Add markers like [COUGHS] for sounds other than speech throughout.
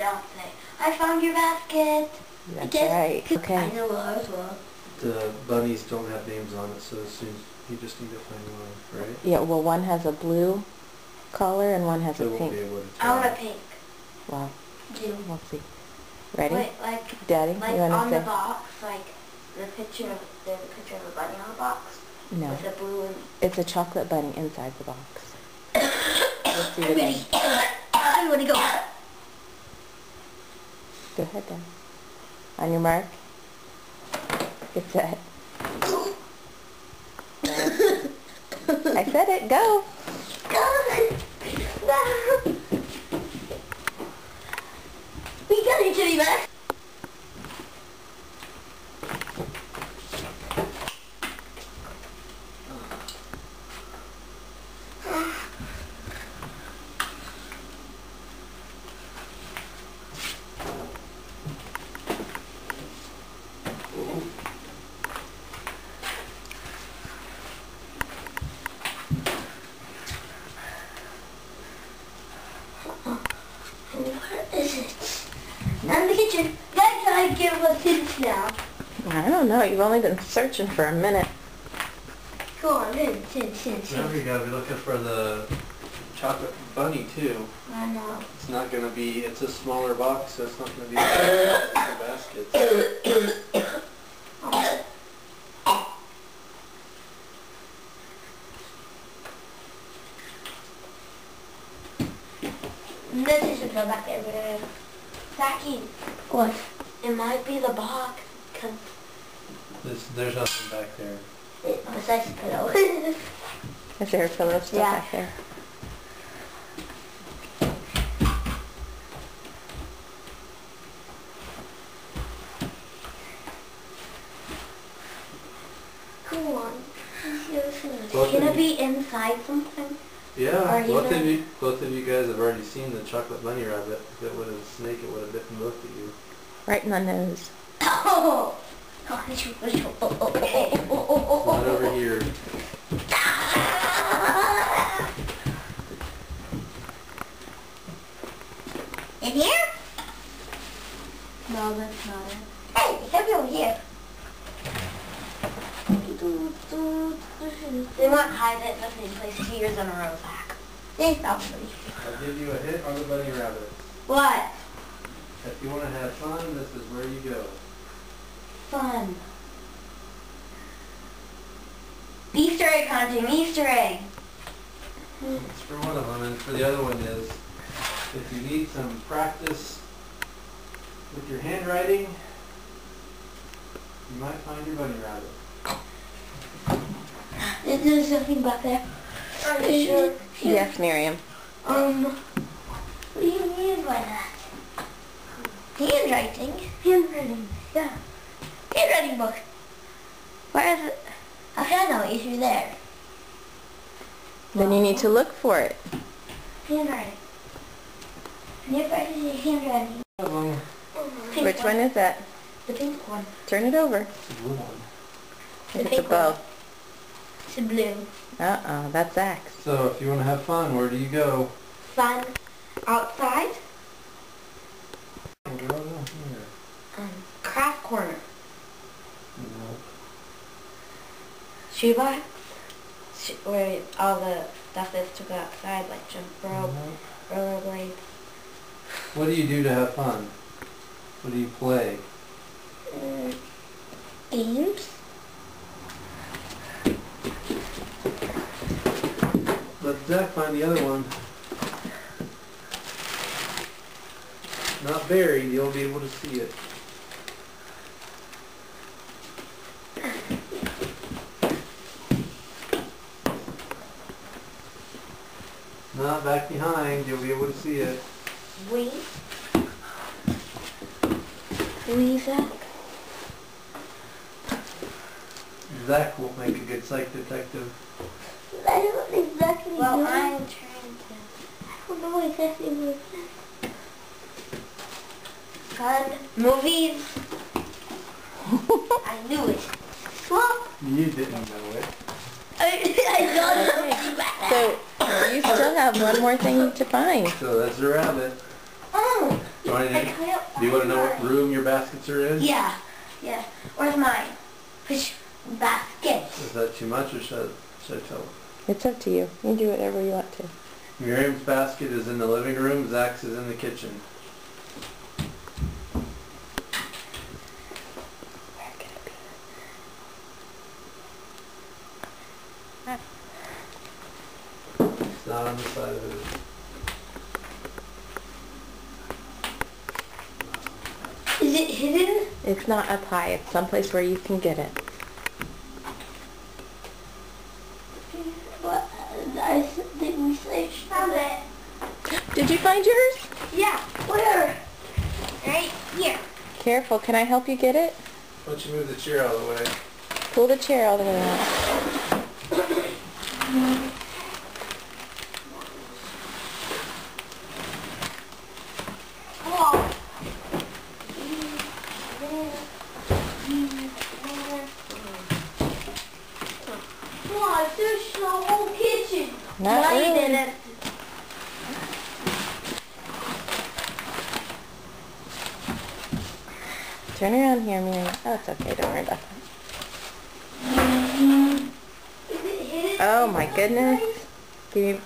don't say, I found your basket. That's Just- right. [LAUGHS] I Okay. know ours will. The bunnies don't have names on it, so as soon you just need to find one, right? Yeah, well, one has a blue collar and one has They a won't be pink. able to I want a pink. Wow. Do. we'll see. Ready? Wait, like, Daddy, like you want on to the say? box, like the picture of, there's a picture of a bunny on the box No. with a blue and It's a chocolate bunny inside the box. [COUGHS] Let's see it again. [COUGHS] I want to go. Go ahead, Dad. On your mark. Get set. I said it. Go. We got each other back. Where is it? Now in the kitchen. Guys, I give us hints now. I don't know. You've only been searching for a minute. Go on, hints, hints, hints, Now you hints. gotta be looking for the chocolate bunny too. I know. It's not gonna be, it's a smaller box, so it's not gonna be [COUGHS] the baskets. This is should go back there. Zachy. What? It might be the box. Cause There's, there's nothing back there. it, besides the pillow. [LAUGHS] Is there a pillow still Yeah. back there? Come on. It's Both of gonna be inside something. Yeah, both of you, both of you guys have already seen the chocolate bunny rabbit. If it was a snake, it would have bitten both of you. Right in the nose. Oh! [LAUGHS] [LAUGHS] Not over here. In here? No, that's not it. Hey, it should be over here. They won't hide it in the same place two years in a row, back. They probably. I'll give you a hit on the bunny rabbit. What? If you want to have fun, this is where you go. Fun. Easter egg hunting, Easter egg. It's for one of them, and for the other one is, if you need some practice with your handwriting, you might find your bunny rabbit. Is there something back there? Are you sure? Yes, Miriam. Um, what do you mean by that? Handwriting? Handwriting, yeah. Handwriting book. Where is it? How should I know it's through there? Then you need to look for it. Handwriting. Can you practice your handwriting? One of them, Pink Which one is that? The pink one. Turn it over. the blue one. The If it's a pink bow. It's a blue. Uh-uh, that's Zach's. So if you want to have fun, where do you go? Fun. Outside. Well, they're all down here. Um, craft corner. No. Box. Where all the stuff is to go outside, like jump rope, No. rollerblades. What do you do to have fun? What do you play? Mm, games. Let Zach find the other one. Not buried, you'll be able to see it. Not back behind, you'll be able to see it. We. Louisa. Zach Zach won't make a good psych detective. I don't exactly well, know. I'm trying to. I don't know exactly what Fun. Movies. [LAUGHS] I knew it. Well, You didn't know it. So you still have one more thing to find. So that's a rabbit. Oh, Do you want to, do you want to know what room your baskets are in? Yeah, yeah. Where's mine? Which basket? Is that too much or should, should I tell? It's up to you. You do whatever you want to. Miriam's basket is in the living room, Zach's is in the kitchen. It's not on the side of it. Is it hidden? It's not up high. It's someplace where you can get it. What? I think we searched Found it. Did you find yours? Yeah. Where? Right here. Careful. Can I help you get it? Why don't you move the chair out of the way? Pull the chair all the way out. Oh. What? There's the whole kitchen. Not no, you really. didn't. Turn around here, Miriam. Oh, it's okay. Don't worry about that. Oh my goodness. You...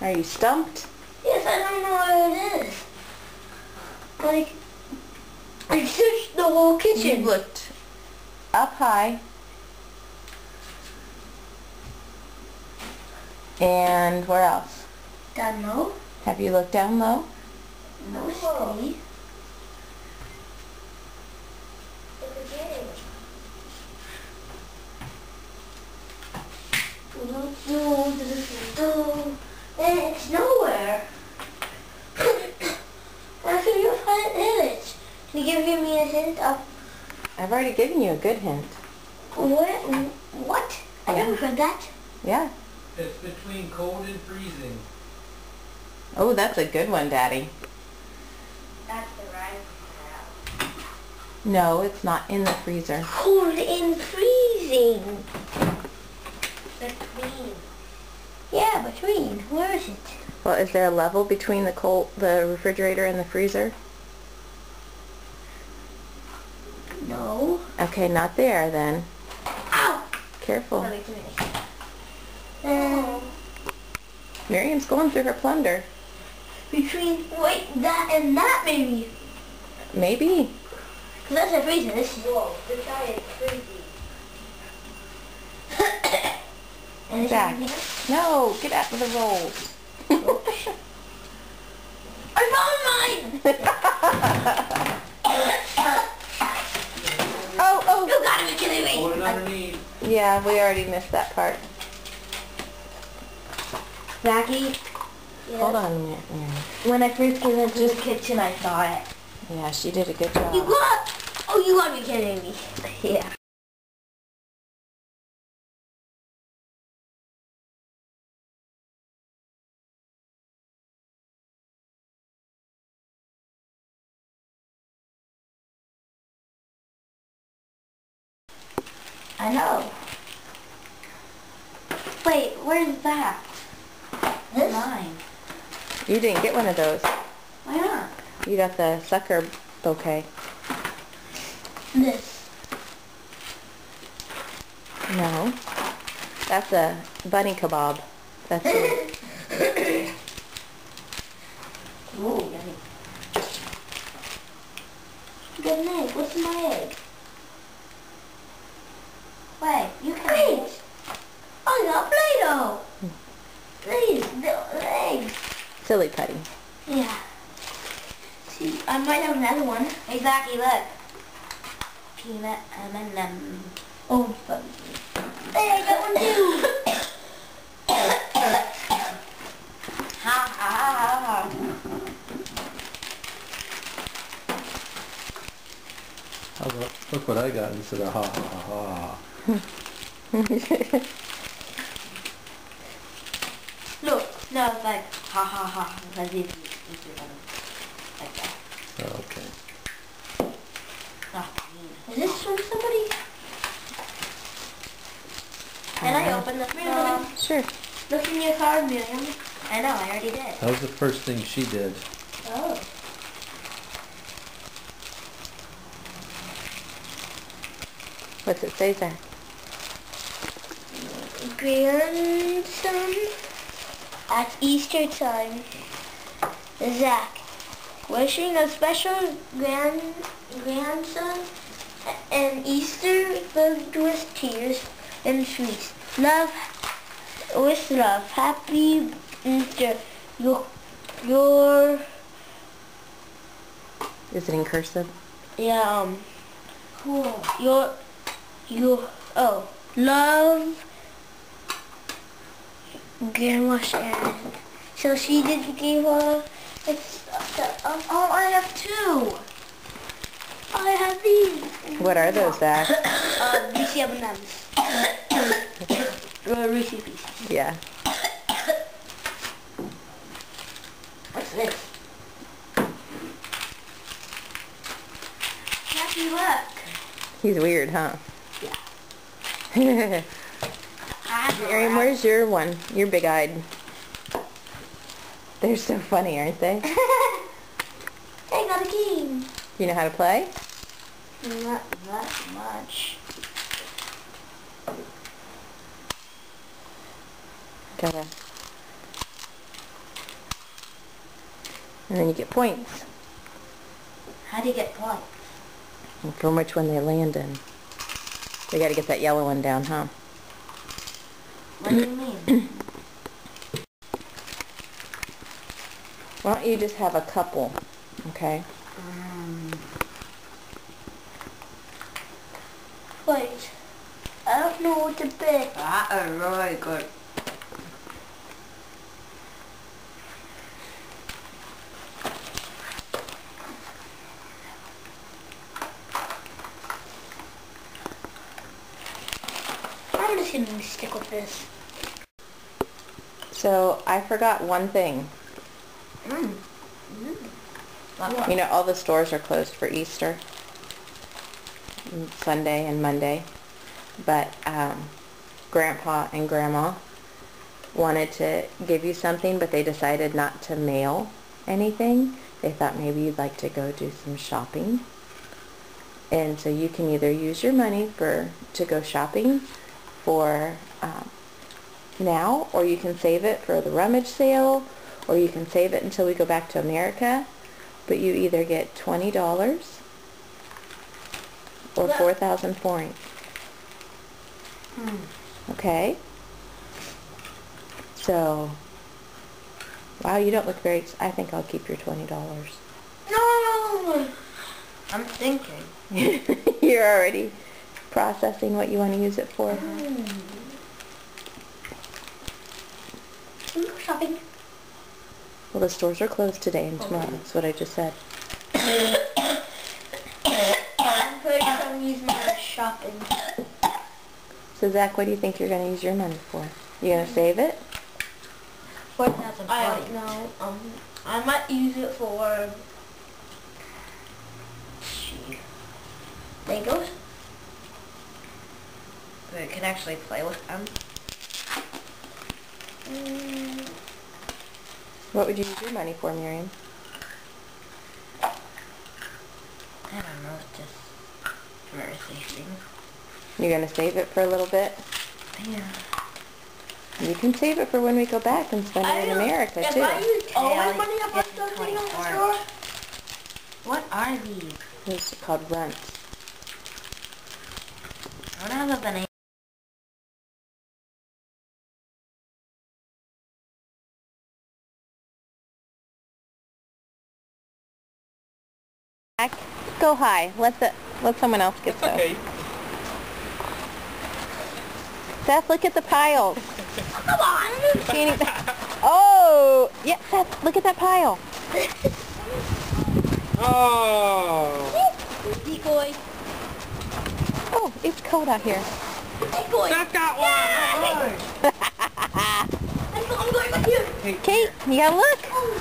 Are you stumped? Yes, I don't know what it is. Like, I searched the whole kitchen. You kitchen. looked up high. And where else? Down low? Have you looked down low? No steady. It's nowhere. Where can you find it? Can you give me a hint of I've already given you a good hint. where? What? I Yeah. never heard that. Yeah. It's between cold and freezing. Oh, that's a good one, Daddy. That's the right No, it's not in the freezer. Cold and freezing. Between. Yeah, between. Where is it? Well, is there a level between the cold, the refrigerator and the freezer? No. Okay, not there then. Ow! Careful. Um, Miriam's going through her plunder. Between, wait, that and that maybe. Maybe. Cause that's a reason This is. Whoa, this guy is crazy. [COUGHS] and Back. No, get out of the rolls. I found mine! [LAUGHS] [COUGHS] Oh, oh. You gotta be kidding me! Hold it underneath. Yeah, we already missed that part. Zachy, Hold on a minute, Miriam. when I first came into the kitchen, I saw it. Yeah, she did a good job. You got? Oh, you gotta be kidding me. [LAUGHS] Yeah. I know. Wait, where's that? This? Mine. You didn't get one of those. Why not? You got the sucker bouquet. This. No. That's a bunny kebab. That's a, [COUGHS] Ooh, yummy. Get an egg. What's in my egg? Wait, you can! I got Play-Doh! Please, the, the egg. Silly putty. Yeah. See, I might have another one. Exactly, look. Peanut M&M. Oh, fuck. Hey, I got one too! [COUGHS] ha, ha, ha, ha. How about, look what I got instead of ha ha ha ha. [LAUGHS] Look, no, it's like ha ha ha because if you if you're gonna like that. Oh, okay. Ah, Is this from somebody? Can I open the um, Sure. Look in your card, Miriam. I know, I already did. That was the first thing she did. Oh. What's it say, Zach? Grandson at Easter time. Zach, wishing a special grand grandson an Easter filled with tears and sweets. Love, with love. Happy Easter. Your, your, Is it in cursive? yeah, um, cool. Your, your, oh, love, Grandma Sharon. So she did give her, it's, uh, oh, I have two. I have these. What are those, Zach? [COUGHS] Uh, Reese M&M's. Uh, Reese Pieces. Yeah. What's this? Happy luck. He's weird, huh? Yeah. [LAUGHS] Miriam, where's your one? You're big-eyed. They're so funny, aren't they? I got a game. You know how to play? Not that much. Okay. And then you get points How do you get points? from which one they land in. They got to get that yellow one down, huh? What do you mean? Why don't you just have a couple, okay? um, wait. I don't know what to pick. That is really good. Stick with this. So I forgot one thing. Mm. You know, all the stores are closed for Easter, mm, Sunday and Monday, but um, Grandpa and Grandma wanted to give you something, but they decided not to mail anything. They thought maybe you'd like to go do some shopping. And so you can either use your money for to go shopping for um, now, or you can save it for the rummage sale, or you can save it until we go back to America. But you either get twenty dollars or Yeah. four thousand points. Hmm. Okay. So, wow, you don't look very. I think I'll keep your twenty dollars. No! I'm thinking. [LAUGHS] You're already processing what you want to use it for. Can we go shopping? Well, the stores are closed today and tomorrow. That's what I just said. I'm pretty sure I'm using my shopping. So Zach, what do you think you're going to use your money for? You going to save it? Four thousand I don't know. Um, I might use it for gee, Legos. We can actually play with them. Mm, What would you use your money for, Miriam? I don't know. Just for safety. You're going to save it for a little bit? Yeah. You can save it for when we go back and spend it in America, if too. I used all my money I bought it's something on the 24. store. What are these? These are called runts. I don't have a banana. Zach, go high. Let the let someone else get those. Okay. Seth, look at the piles. [LAUGHS] Come on. She ain't even- oh, yeah, Seth, look at that pile. [LAUGHS] Oh! Decoy. Oh, it's cold out here. Decoy. Not that one! [LAUGHS] I'm going with you. Kate, you gotta look. Oh.